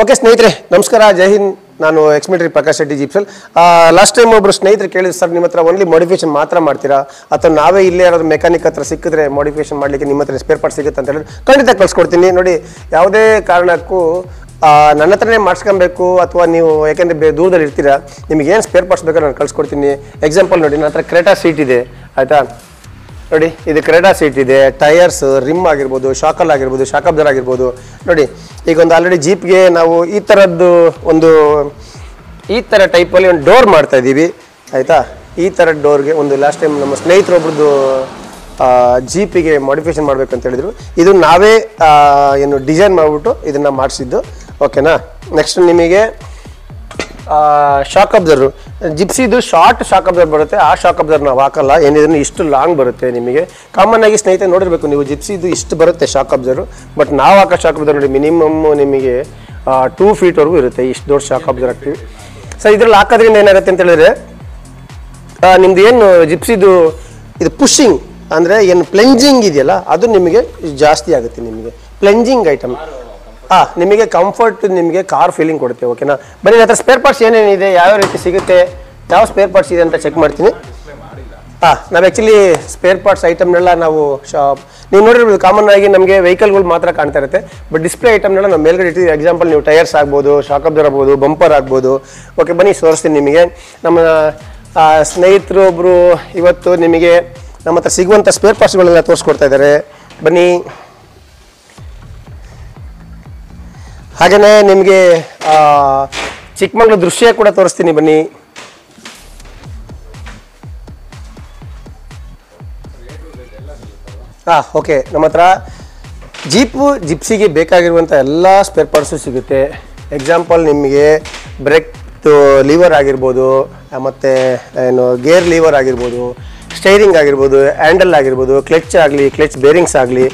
Okay, ಸ್ನೇಹಿತರೆ, ನಮಸ್ಕಾರ. ಜೈ ಹಿಂದ್. ನಾನು ಎಕ್ಸ್ಮಿಟ್ರಿ ಪ್ರಕಾಶ್ ಶೆಟ್ಟಿ ಜಿಪ್ಸಲ್ ಲಾಸ್ಟ್ ಟೈಮ್ ಒಬ್ಬರು ಸ್ನೇಹಿತರು ಕೇಳಿದ್ರು, ಸರ್, ನಿಮ್ಮ ಹತ್ರ ಓನ್ಲಿ ಮಾಡಿಫಿಕೇಶನ್ ಮಾತ್ರ ಮಾಡ್ತೀರಾ? ಅಥವಾ ನಾವೇ ಇಲ್ಲೇ ಯಾರಾದ್ರು ಮೆಕ್ಯಾನಿಕ್ ಹತ್ರ ಸಿಕ್ಕಿದ್ರೆ ಮಾಡಿಫಿಕೇಶನ್ ಮಾಡಲಿಕ್ಕೆ ನಿಮ್ಮ ಹತ್ರ ಸ್ಪೇರ್ ಪಾರ್ಟ್ ಸಿಗುತ್ತೆ? ಅಂತ ಹೇಳಿದ್ರು. ಖಂಡಿತ ಕಳ್ಸ್ಕೊಡ್ತೀನಿ. ನೋಡಿ, ಯಾವುದೇ ಕಾರಣಕ್ಕೂ ನನ್ನ ಹತ್ರನೇ ಮಾಡಿಸ್ಕೊಬೇಕು, ಅಥವಾ ನೀವು ಯಾಕೆಂದರೆ ಬೇ ದೂರದಲ್ಲಿ ಇರ್ತೀರಾ ನಿಮಗೇನು ಸ್ಪೇರ್ ಪಾರ್ಟ್ಸ್ ಬೇಕಾದ್ರೆ ನಾನು ಕಳ್ಸ್ಕೊಡ್ತೀನಿ. ಎಕ್ಸಾಂಪಲ್ ನೋಡಿ, ನನ್ನ ಹತ್ರ ಕ್ರೇಟಾ ಸೀಟ್ ಇದೆ, ಆಯಿತಾ? ನೋಡಿ, ಇದು ಕ್ರೆಡಾ ಸೀಟ್ ಇದೆ, ಟೈರ್ಸ್, ರಿಮ್ ಆಗಿರ್ಬೋದು, ಶಾಕಲ್ ಆಗಿರ್ಬೋದು ಶಾಕಬ್ದರ್ ಆಗಿರ್ಬೋದು. ನೋಡಿ, ಈಗ ಒಂದು ಆಲ್ರೆಡಿ ಜೀಪ್ಗೆ ನಾವು ಈ ಥರದ್ದು ಒಂದು, ಈ ಥರ ಟೈಪಲ್ಲಿ ಒಂದು ಡೋರ್ ಮಾಡ್ತಾ ಇದ್ದೀವಿ. ಆಯಿತಾ? ಈ ಥರ ಡೋರ್ಗೆ ಒಂದು ಲಾಸ್ಟ್ ಟೈಮ್ ನಮ್ಮ ಸ್ನೇಹಿತರೊಬ್ರದ್ದು ಜೀಪಿಗೆ ಮಾಡಿಫಿಕೇಶನ್ ಮಾಡಬೇಕು ಅಂತ ಹೇಳಿದ್ರು. ಇದು ನಾವೇ ಏನು ಡಿಸೈನ್ ಮಾಡಿಬಿಟ್ಟು ಇದನ್ನು ಮಾಡಿಸಿದ್ದು. ಓಕೆನಾ ನೆಕ್ಸ್ಟ್ ನಿಮಗೆ ಶಾಕ್ ಅಬ್ಸರ್ವ್ ಜಿಪ್ಸಿದು ಶಾರ್ಟ್ ಶಾಕ್ ಅಬ್ಸರ್ವ್ ಬರುತ್ತೆ. ಆ ಶಾಕ್ ಅಬ್ಸರ್ವ್ ನಾವು ಹಾಕಲ್ಲ. ಏನಿದ್ರೆ ಇಷ್ಟು ಲಾಂಗ್ ಬರುತ್ತೆ ನಿಮಗೆ. ಕಾಮನ್ ಆಗಿ ಸ್ನೇಹಿತರೆ ನೋಡಿರಬೇಕು ನೀವು ಜಿಪ್ಸಿದು ಇಷ್ಟು ಬರುತ್ತೆ ಶಾಕ್ ಅಬ್ಸರ್ವ್ ಬಟ್ ನಾವು ಹಾಕೋ ಶಾಕ್ ಅಬ್ಸರ್ವ್ ನೋಡಿ ಮಿನಿಮಮ್ ನಿಮಗೆ ಟೂ ಫೀಟ್ವರೆಗೂ ಇರುತ್ತೆ ಇಷ್ಟು ದೊಡ್ಡ ಶಾಕ್ ಅಬ್ಸರ್ವ್ ಹಾಕ್ತೀವಿ. ಸೊ ಇದ್ರಲ್ಲಿ ಹಾಕೋದ್ರಿಂದ ಏನಾಗುತ್ತೆ ಅಂತ ಹೇಳಿದ್ರೆ ನಿಮ್ದು ಏನು ಜಿಪ್ಸಿದು ಇದು ಪುಷಿಂಗ್ ಅಂದರೆ ಏನು ಪ್ಲೆಂಜಿಂಗ್ ಇದೆಯಲ್ಲ, ಅದು ನಿಮಗೆ ಜಾಸ್ತಿ ಆಗುತ್ತೆ ನಿಮಗೆ. ಪ್ಲೆಂಜಿಂಗ್ ಐಟಮ್ ಹಾಂ, ನಿಮಗೆ ಕಂಫರ್ಟ್ ನಿಮಗೆ ಕಾರ್ ಫೀಲಿಂಗ್ ಕೊಡುತ್ತೆ ಓಕೆನಾ ಬನ್ನಿ ಹತ್ರ ಸ್ಪೇರ್ ಪಾರ್ಟ್ಸ್ ಏನೇನಿದೆ ಯಾವ ರೀತಿ ಸಿಗುತ್ತೆ, ಯಾವ ಸ್ಪೇರ್ ಪಾರ್ಟ್ಸ್ ಇದೆ ಅಂತ ಚೆಕ್ ಮಾಡ್ತೀನಿ. ಹಾಂ, ನಾವು ಆ್ಯಕ್ಚುಲಿ ಸ್ಪೇರ್ ಪಾರ್ಟ್ಸ್ ಐಟಮ್ನೆಲ್ಲ ನಾವು ಶಾಪ್ ನೀವು ನೋಡಿರ್ಬೋದು ಕಾಮನ್ ಆಗಿ ನಮಗೆ ವೆಹಿಕಲ್ಗಳು ಮಾತ್ರ ಕಾಣ್ತಾ ಇರುತ್ತೆ ಬಟ್ ಡಿಸ್ಪ್ಲೇ ಐಟಮ್ನೆಲ್ಲ ನಾವು ಮೇಲ್ಗಡೆ ಇಟ್ಟಿದ್ದೀವಿ. ಎಕ್ಸಾಂಪಲ್ ನೀವು ಟೈರ್ಸ್ ಆಗ್ಬೋದು ಶಾಕ್ ಅಬ್ಸರ್ ಬಂಪರ್ ಆಗ್ಬೋದು. ಓಕೆ ಬನ್ನಿ, ತೋರಿಸ್ತೀನಿ ನಿಮಗೆ. ನಮ್ಮ ಸ್ನೇಹಿತರು ಒಬ್ಬರು ಇವತ್ತು ನಿಮಗೆ ನಮ್ಮ ಹತ್ರ ಸಿಗುವಂಥ ಸ್ಪೇರ್ ಪಾರ್ಟ್ಸ್ಗಳೆಲ್ಲ ತೋರಿಸ್ಕೊಡ್ತಾ ಇದ್ದಾರೆ. ಬನ್ನಿ. ಹಾಗೆಯೇ ನಿಮಗೆ ಚಿಕ್ಕಮಂಗ್ಳೂರು ದೃಶ್ಯ ಕೂಡ ತೋರಿಸ್ತೀನಿ ಬನ್ನಿ. ಹಾಂ ಓಕೆ, ನಮ್ಮ ಹತ್ರ ಜೀಪು ಜಿಪ್ಸಿಗೆ ಬೇಕಾಗಿರುವಂಥ ಎಲ್ಲ ಸ್ಪೇರ್ ಪಾರ್ಟ್ಸು ಸಿಗುತ್ತೆ. ಎಕ್ಸಾಂಪಲ್ ನಿಮಗೆ ಬ್ರೇಕ್ ಲೀವರ್ ಆಗಿರ್ಬೋದು ಮತ್ತು ಏನು ಗೇರ್ ಲೀವರ್ ಆಗಿರ್ಬೋದು ಸ್ಟೈರಿಂಗ್ ಆಗಿರ್ಬೋದು ಹ್ಯಾಂಡಲ್ ಆಗಿರ್ಬೋದು ಕ್ಲಚ್ ಆಗಲಿ ಕ್ಲಚ್ ಬೇರಿಂಗ್ಸ್ ಆಗಲಿ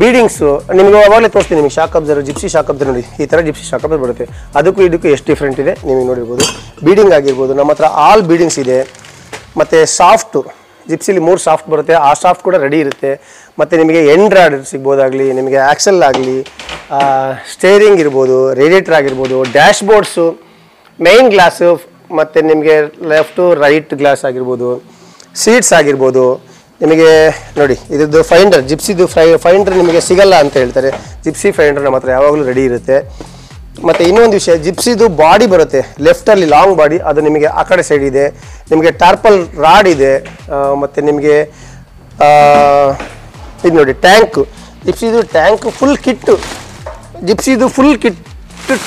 ಬೀಡಿಂಗ್ಸು, ನಿಮಗೆ ಅವಾಗಲೇ ತೋರಿಸ್ತೀನಿ ನಿಮಗೆ shock absorber Gypsy shock absorber ನೋಡಿ, ಈ ಥರ ಜಿಪ್ಸಿ ಶಾಕ್ ಅಬ್ಸರ್ ಬರುತ್ತೆ. ಅದಕ್ಕೂ ಇದಕ್ಕೂ ಎಷ್ಟು ಡಿಫ್ರೆಂಟ್ ಇದೆ ನೀವು ನೋಡಿರ್ಬೋದು. ಬೀಡಿಂಗ್ ಆಗಿರ್ಬೋದು, ನಮ್ಮ ಹತ್ರ ಆಲ್ ಬೀಡಿಂಗ್ಸ್ ಇದೆ. ಮತ್ತು ಸಾಫ್ಟು ಜಿಪ್ಸಿಲಿ ಮೂರು ಸಾಫ್ಟ್ ಬರುತ್ತೆ. ಆ ಸಾಫ್ಟ್ ಕೂಡ ರೆಡಿ ಇರುತ್ತೆ. ಮತ್ತು ನಿಮಗೆ ಎಂಡ್ರಾಯ್ಡ್ ಸಿಗ್ಬೋದಾಗಲಿ, ನಿಮಗೆ ಆ್ಯಕ್ಸಲ್ ಆಗಲಿ ಸ್ಟೇರಿಂಗ್ ಇರ್ಬೋದು ರೇಡಿಯೇಟರ್ ಆಗಿರ್ಬೋದು ಡ್ಯಾಶ್ ಬೋರ್ಡ್ಸು ಮೈನ್ ಗ್ಲಾಸು ಮತ್ತು ನಿಮಗೆ ಲೆಫ್ಟು ರೈಟ್ ಗ್ಲಾಸ್ ಆಗಿರ್ಬೋದು ಸೀಟ್ಸ್ ಆಗಿರ್ಬೋದು ನಿಮಗೆ ನೋಡಿ, ಇದ್ರದ್ದು ಫೈಂಡರ್ ಜಿಪ್ಸಿದು ಫೈ ಫೈಂಡರ್ ನಿಮಗೆ ಸಿಗಲ್ಲ ಅಂತ ಹೇಳ್ತಾರೆ. ಜಿಪ್ಸಿ ಫೈಂಡರ್ ನಮ್ಮ ಹತ್ರ ಯಾವಾಗಲೂ ರೆಡಿ ಇರುತ್ತೆ. ಮತ್ತು ಇನ್ನೊಂದು ವಿಷಯ ಜಿಪ್ಸಿದು ಬಾಡಿ ಬರುತ್ತೆ. ಲೆಫ್ಟಲ್ಲಿ ಲಾಂಗ್ ಬಾಡಿ ಅದು ನಿಮಗೆ ಆ ಕಡೆ ಸೈಡ್ ಇದೆ. ನಿಮಗೆ ಟಾರ್ಪಲ್ ರಾಡ್ ಇದೆ. ಮತ್ತು ನಿಮಗೆ ಇದು ನೋಡಿ ಟ್ಯಾಂಕು ಜಿಪ್ಸಿದು ಟ್ಯಾಂಕ್ ಫುಲ್ ಕಿಟ್ಟು ಜಿಪ್ಸಿದು ಫುಲ್ ಕಿಟ್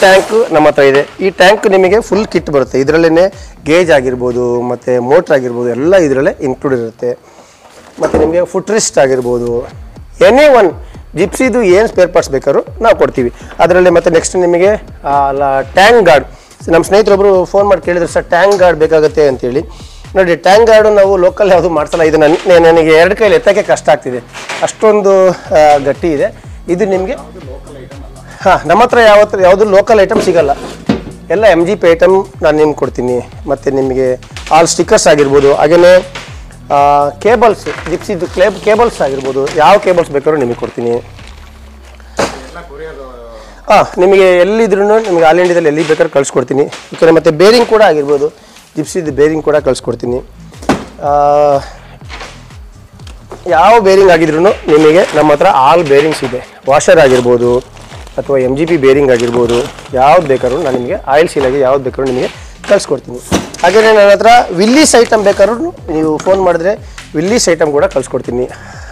ಟ್ಯಾಂಕ್ ನಮ್ಮ ಹತ್ರ ಇದೆ. ಈ ಟ್ಯಾಂಕ್ ನಿಮಗೆ ಫುಲ್ ಕಿಟ್ ಬರುತ್ತೆ. ಇದರಲ್ಲೇ ಗೇಜ್ ಆಗಿರ್ಬೋದು, ಮತ್ತು ಮೋಟ್ರ್ ಆಗಿರ್ಬೋದು, ಎಲ್ಲ ಇದರಲ್ಲೇ ಇನ್ಕ್ಲೂಡ್ ಇರುತ್ತೆ. ಮತ್ತು ನಿಮಗೆ ಫುಟ್ ರಿಸ್ಟ್ ಆಗಿರ್ಬೋದು. ಎನಿ ಒನ್ ಜಿಪ್ಸಿದು ಏನು ಸ್ಪೇರ್ ಪಾರ್ಟ್ಸ್ ಬೇಕಾದ್ರೂ ನಾವು ಕೊಡ್ತೀವಿ. ಅದರಲ್ಲಿ ಮತ್ತು ನೆಕ್ಸ್ಟ್ ನಿಮಗೆ ಟ್ಯಾಂಕ್ ಗಾರ್ಡ್ ನಮ್ಮ ಸ್ನೇಹಿತರೊಬ್ಬರು ಫೋನ್ ಮಾಡಿ ಕೇಳಿದ್ರು, ಸರ್ ಟ್ಯಾಂಕ್ ಗಾರ್ಡ್ ಬೇಕಾಗುತ್ತೆ ಅಂತೇಳಿ. ನೋಡಿ ಟ್ಯಾಂಕ್ ಗಾರ್ಡು ನಾವು ಲೋಕಲ್ ಯಾವುದು ಮಾಡ್ಸಲ್ಲ. ಇದು ನನ್ನ ನನಗೆ ಎರಡು ಕೈಲಿ ಎತ್ತಕ್ಕೆ ಕಷ್ಟ ಆಗ್ತಿದೆ. ಅಷ್ಟೊಂದು ಗಟ್ಟಿ ಇದೆ. ಇದು ನಿಮಗೆ ಹಾಂ, ನಮ್ಮ ಹತ್ರ ಯಾವತ್ತು, ಯಾವುದು ಲೋಕಲ್ ಐಟಮ್ ಸಿಗಲ್ಲ. ಎಲ್ಲ ಎಂ ಜಿ ಪಿ ಐಟಮ್ ನಾನು ನಿಮ್ಗೆ ಕೊಡ್ತೀನಿ. ಮತ್ತು ನಿಮಗೆ ಆಲ್ ಸ್ಟಿಕ್ಕರ್ಸ್ ಆಗಿರ್ಬೋದು. ಹಾಗೆಯೇ ಕೇಬಲ್ಸ್ ಜಿಪ್ಸಿದ್ದು ಕ್ಲೇಬ್ ಕೇಬಲ್ಸ್ ಆಗಿರ್ಬೋದು. ಯಾವ ಕೇಬಲ್ಸ್ ಬೇಕಾದ್ರೂ ನಿಮಗೆ ಕೊಡ್ತೀನಿ. ಹಾಂ ನಿಮಗೆ ಎಲ್ಲಿದ್ರೂ ನಿಮಗೆ ಆಲ್ ಇಂಡಿಯಾದಲ್ಲಿ ಎಲ್ಲಿ ಬೇಕಾದ್ರೂ ಕಳಿಸ್ಕೊಡ್ತೀನಿ. ಯಾಕಂದರೆ ಮತ್ತು ಬೇರಿಂಗ್ ಕೂಡ ಆಗಿರ್ಬೋದು. ಜಿಪ್ಸಿದ್ದು ಬೇರಿಂಗ್ ಕೂಡ ಕಳಿಸ್ಕೊಡ್ತೀನಿ. ಯಾವ ಬೇರಿಂಗ್ ಆಗಿದ್ರು ನಿಮಗೆ ನಮ್ಮ ಹತ್ರ ಆಲ್ ಬೇರಿಂಗ್ಸ್ ಇದೆ. ವಾಷರ್ ಆಗಿರ್ಬೋದು ಅಥವಾ ಎಂ ಜಿ ಪಿ ಬೇರಿಂಗ್ ಆಗಿರ್ಬೋದು. ಯಾವ್ದು ಬೇಕಾದ್ರೂ ನಾನು ನಿಮಗೆ ಆಯಿಲ್ ಸೀಲಾಗಿ ಯಾವ್ದು ಬೇಕಾದ್ರೂ ನಿಮಗೆ ಕಳಿಸ್ಕೊಡ್ತೀನಿ. ಹಾಗೆಯೇ ನನ್ನ ಹತ್ರ ವಿಲ್ಲೀಸ್ ಐಟಮ್ ಬೇಕಾದ್ರೂ ನೀವು ಫೋನ್ ಮಾಡಿದ್ರೆ ವಿಲ್ಲೀಸ್ ಐಟಮ್ ಕೂಡ ಕಳಿಸ್ಕೊಡ್ತೀನಿ.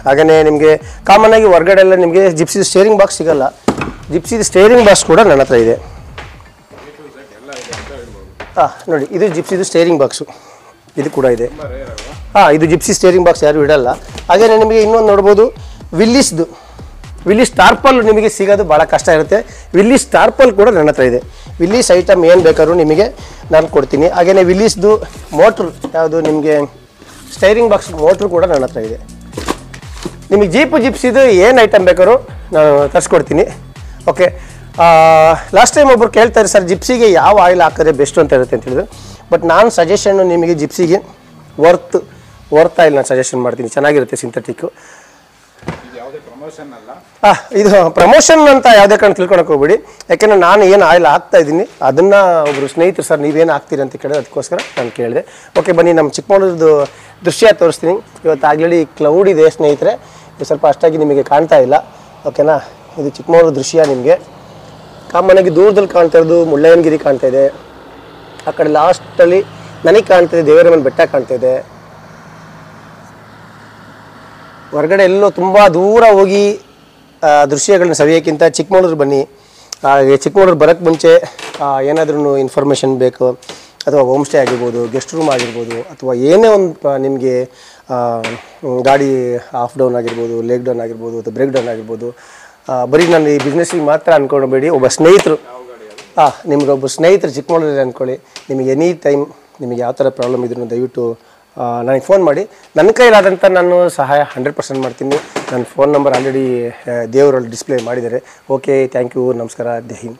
ಹಾಗೆಯೇ ನಿಮಗೆ ಕಾಮನ್ ಆಗಿ ಹೊರ್ಗಡೆ ಎಲ್ಲ ನಿಮಗೆ ಜಿಪ್ಸಿದು ಸ್ಟೇರಿಂಗ್ ಬಾಕ್ಸ್ ಸಿಗಲ್ಲ. ಜಿಪ್ಸಿದು ಸ್ಟೇರಿಂಗ್ ಬಾಕ್ಸ್ ಕೂಡ ನನ್ನ ಹತ್ರ ಇದೆ. ಹಾಂ, ನೋಡಿ, ಇದು ಜಿಪ್ಸಿದು ಸ್ಟೇರಿಂಗ್ ಬಾಕ್ಸು ಇದು ಕೂಡ ಇದೆ. ಹಾಂ, ಇದು ಜಿಪ್ಸಿ ಸ್ಟೇರಿಂಗ್ ಬಾಕ್ಸ್ ಯಾರು ಇಡಲ್ಲ. ಹಾಗೆಯೇ ನಿಮಗೆ ಇನ್ನೊಂದು ನೋಡ್ಬೋದು ವಿಲ್ಲಿಸ್ದು ವಿಲ್ಲಿಸ್ ಸ್ಟಾರ್ಪಲ್ ನಿಮಗೆ ಸಿಗೋದು ಭಾಳ ಕಷ್ಟ ಇರುತ್ತೆ. ವಿಲ್ಲಿಸ್ ಸ್ಟಾರ್ಪಲ್ ಕೂಡ ನನ್ನ ಹತ್ರ ಇದೆ. ವಿಲ್ಲಿಸ್ ಐಟಮ್ ಏನು ಬೇಕಾದ್ರೂ ನಿಮಗೆ ನಾನು ಕೊಡ್ತೀನಿ. ಹಾಗೆಯೇ ವಿಲೀಸ್ದು ಮೋಟ್ರ್ ಯಾವುದು ನಿಮಗೆ ಸ್ಟೈರಿಂಗ್ ಬಾಕ್ಸ್ ಮೋಟ್ರ್ ಕೂಡ ನನ್ನ ಹತ್ರ ಇದೆ. ನಿಮಗೆ ಜೀಪು ಜಿಪ್ಸಿದು ಏನು ಐಟಮ್ ಬೇಕಾದ್ರೂ ನಾನು ತರಿಸ್ಕೊಡ್ತೀನಿ. ಓಕೆ ಲಾಸ್ಟ್ ಟೈಮ್ ಒಬ್ಬರು ಕೇಳ್ತಾರೆ ಸರ್ ಜಿಪ್ಸಿಗೆ ಯಾವ ಆಯಿಲ್ ಹಾಕಿದ್ರೆ ಬೆಸ್ಟ್ ಅಂತ ಇರುತ್ತೆ ಅಂತ ಹೇಳಿದ್ರು. ಬಟ್ ನಾನು ಸಜೆಷನ್ನು ನಿಮಗೆ ಜಿಪ್ಸಿಗೆ ವರ್ತ್ ವರ್ತ್ ಆಯಿಲ್ ನಾನು ಸಜೆಷನ್ ಮಾಡ್ತೀನಿ. ಚೆನ್ನಾಗಿರುತ್ತೆ ಸಿಂಥೆಟಿಕ್ಕು ಇದು ಪ್ರಮೋಷನ್ ಇದು ಅಂತ ಯಾವುದೇ ಕಾರಣ ತಿಳ್ಕೊಳಕ್ ಹೋಗ್ಬೇಡಿ. ಯಾಕೆಂದ್ರೆ ನಾನು ಏನು ಆಯಿಲ್ ಆಗ್ತಾ ಇದ್ದೀನಿ, ಅದನ್ನ ಒಬ್ರು ಸ್ನೇಹಿತರು, ಸರ್, ನೀವೇನು ಆಗ್ತೀರಿ ಅಂತ ಕೇಳಿದ್ರೆ ಅದಕ್ಕೋಸ್ಕರ ನಾನು ಕೇಳಿದೆ. ಓಕೆ ಬನ್ನಿ, ನಮ್ಮ ಚಿಕ್ಕಮಗಳೂರದ್ದು ದೃಶ್ಯ ತೋರಿಸ್ತೀನಿ. ಇವತ್ತು ಆಲ್ರೆಡಿ ಕ್ಲೌಡ್ ಇದೆ ಸ್ನೇಹಿತರೆ. ಇದು ಸ್ವಲ್ಪ ಅಷ್ಟಾಗಿ ನಿಮಗೆ ಕಾಣ್ತಾ ಇಲ್ಲ. ಓಕೆನಾ ಇದು ಚಿಕ್ಕಮಗಳೂರು ದೃಶ್ಯ ನಿಮಗೆ. ಕಾಮನಾಗಿ ದೂರದಲ್ಲಿ ಕಾಣ್ತಾ ಇರೋದು ಮುಳ್ಳಯ್ಯನಗಿರಿ ಕಾಣ್ತಾ ಇದೆ. ಆ ಕಡೆ ಲಾಸ್ಟಲ್ಲಿ ನನಗೆ ಕಾಣ್ತಿದೆ ದೇವರಮ್ಮನ ಬೆಟ್ಟ ಕಾಣ್ತಾ ಇದೆ. ಹೊರಗಡೆ ಎಲ್ಲೋ ತುಂಬ ದೂರ ಹೋಗಿ ದೃಶ್ಯಗಳನ್ನ ಸವಿಯೋಕ್ಕಿಂತ ಚಿಕ್ಕಮಗಳೂರು ಬನ್ನಿ. ಚಿಕ್ಕಮಗಳೂರು ಬರೋಕ್ಕೆ ಮುಂಚೆ ಏನಾದ್ರೂ ಇನ್ಫಾರ್ಮೇಷನ್ ಬೇಕು, ಅಥವಾ ಹೋಮ್ ಸ್ಟೇ ಆಗಿರ್ಬೋದು ಗೆಸ್ಟ್ ರೂಮ್ ಆಗಿರ್ಬೋದು, ಅಥವಾ ಏನೇ ಒಂದು ನಿಮಗೆ ಗಾಡಿ ಆಫ್ ಡೌನ್ ಆಗಿರ್ಬೋದು ಲೇಕ್ ಡೌನ್ ಆಗಿರ್ಬೋದು, ಅಥವಾ ಬ್ರೇಕ್ ಡೌನ್ ಆಗಿರ್ಬೋದು ಬರೀ ನಾನು ಈ ಬಿಸ್ನೆಸ್ಸಿಗೆ ಮಾತ್ರ ಅಂದ್ಕೊಳ್ಬೇಡಿ ಒಬ್ಬ ಸ್ನೇಹಿತರು ಹಾಂ ನಿಮ್ಗೆ ಒಬ್ಬ ಸ್ನೇಹಿತರು ಚಿಕ್ಕಮಗಳೂರಲ್ಲಿ ಅಂದ್ಕೊಳ್ಳಿ ನಿಮಗೆ ಎನಿ ಟೈಮ್ ನಿಮಗೆ ಯಾವ ಥರ ಪ್ರಾಬ್ಲಮ್ ಇದ್ರೂ ದಯವಿಟ್ಟು ನನಗೆ ಫೋನ್ ಮಾಡಿ. ನನ್ನ ಕೈಲಾದಂಥ ನಾನು ಸಹಾಯ ಹಂಡ್ರೆಡ್ ಪರ್ಸೆಂಟ್ ಮಾಡ್ತೀನಿ. ನನ್ನ ಫೋನ್ ನಂಬರ್ ಆಲ್ರೆಡಿ ದೇವರಲ್ಲಿ ಡಿಸ್ಪ್ಲೇ ಮಾಡಿದ್ದಾರೆ. ಓಕೆ ಥ್ಯಾಂಕ್ ಯು ನಮಸ್ಕಾರ ಹಿಂದ್.